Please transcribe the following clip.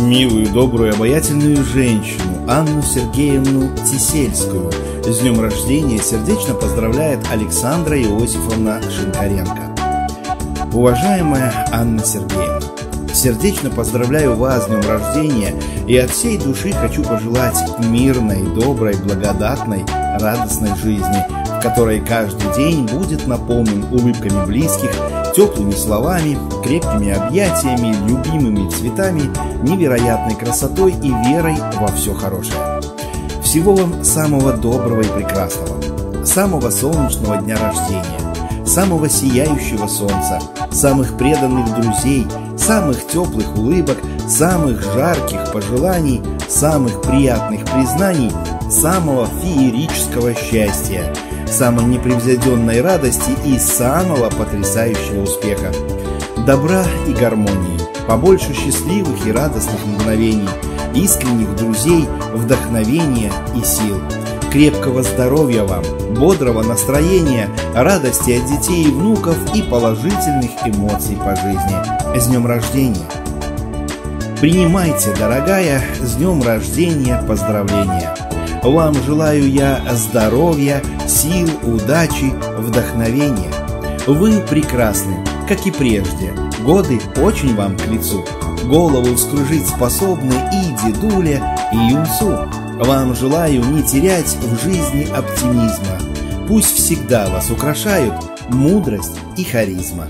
милую, добрую, обаятельную женщину Анну Сергеевну Тисельскую с днем рождения сердечно поздравляет Александра Иосифовна Шинкаренко. Уважаемая Анна Сергеевна, сердечно поздравляю вас с днем рождения и от всей души хочу пожелать мирной, доброй, благодатной, радостной жизни, в которой каждый день будет наполнен улыбками близких, теплыми словами, крепкими объятиями, любимыми цветами, невероятной красотой и верой во все хорошее. Всего вам самого доброго и прекрасного, самого солнечного дня рождения, самого сияющего солнца, самых преданных друзей, самых теплых улыбок, самых жарких пожеланий, самых приятных признаний, самого феерического счастья, самой непревзойденной радости и самого потрясающего успеха. Добра и гармонии, побольше счастливых и радостных мгновений, искренних друзей, вдохновения и сил – крепкого здоровья вам, бодрого настроения, радости от детей и внуков и положительных эмоций по жизни. С днем рождения! Принимайте, дорогая, с днем рождения поздравления! Вам желаю я здоровья, сил, удачи, вдохновения. Вы прекрасны, как и прежде. Годы очень вам к лицу. Голову вскружить способны и дедуля, и юнцу. Вам желаю не терять в жизни оптимизма. Пусть всегда вас украшают мудрость и харизма.